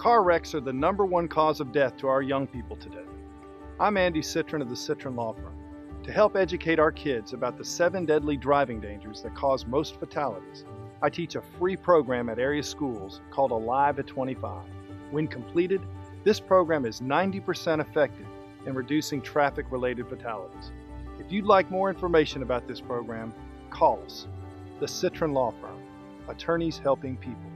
Car wrecks are the number one cause of death to our young people today. I'm Andy Citrin of the Citrin Law Firm. To help educate our kids about the seven deadly driving dangers that cause most fatalities, I teach a free program at area schools called Alive at 25. When completed, this program is 90% effective in reducing traffic related fatalities. If you'd like more information about this program, call us, the Citrin Law Firm, attorneys helping people.